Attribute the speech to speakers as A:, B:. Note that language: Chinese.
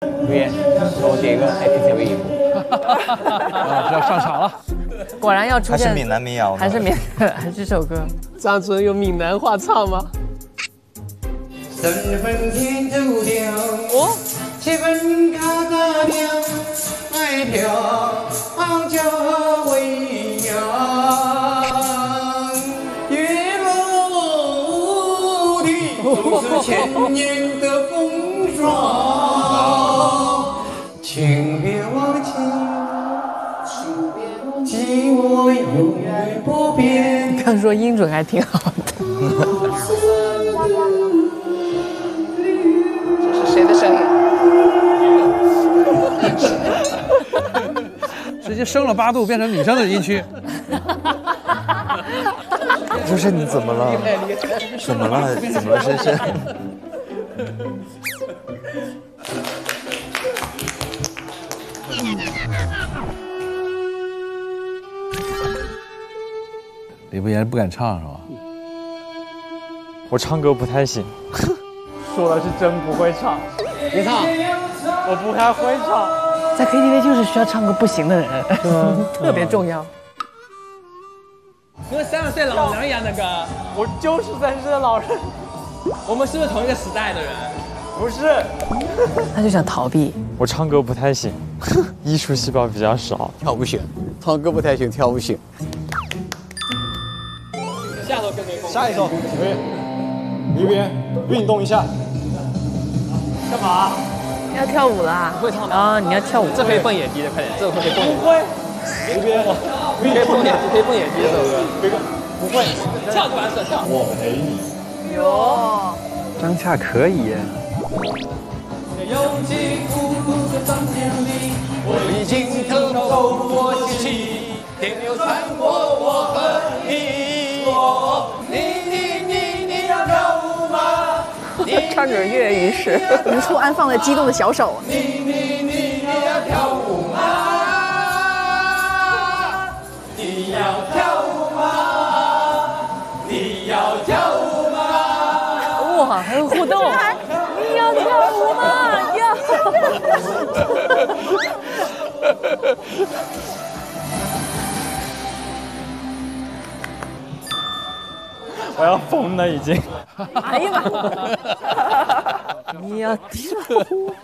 A: 别，我点一个 ATV 衣服。
B: 啊，要上场了。
C: 果然要出现
D: 还是闽南民谣，
C: 还是闽还是这首歌。
A: 张尊用闽南话唱吗？
E: 三分天注定，哦，七分靠打拼，爱落乌啼，都是千年的风霜，请别忘记，记我永远不变。
C: 刚说音准还挺好的。
A: 这是谁的声音？
B: 直接升了八度，变成女生的音区。
D: 不是你怎么了？怎么了？怎么了？深深？
B: 李不言不敢唱是吧？
F: 我唱歌不太行，说的是真不会唱，
A: 别唱。
F: 我不太会唱。
C: 在 KTV 就是需要唱歌不行的人，特别重要。
A: 跟三十岁老娘一样的歌，
F: 我就是三十岁的老人，
A: 我们是不是同一个时代的人？
F: 不是。
C: 他就想逃避。
F: 我唱歌不太行，艺术细胞比较少。
A: 跳不行，唱歌不太行，跳不行。
F: 下首歌没空。下一首，可以。一边运动一下。干嘛？
C: 要跳舞啦！
A: 会唱
C: 啊！你要跳舞，
A: 这可以蹦野迪的，快点，这个可以蹦野迪。
F: 不会。一边。
A: 可以蹦野迪，可以蹦野迪这首歌。
F: 不会。
A: 跳就完事，跳。
F: 我陪你。
C: 哟。
F: 张恰可以耶。
E: 我已经偷偷过气，天流穿过我和你。你你你你要跳舞吗？
C: 唱着跃跃欲试，
G: 无处安放了激动的小手。
E: 你你你
C: 互动！你要跳舞吗？要。
F: 我要疯了，已经。
C: 哎呀妈！你要跳舞。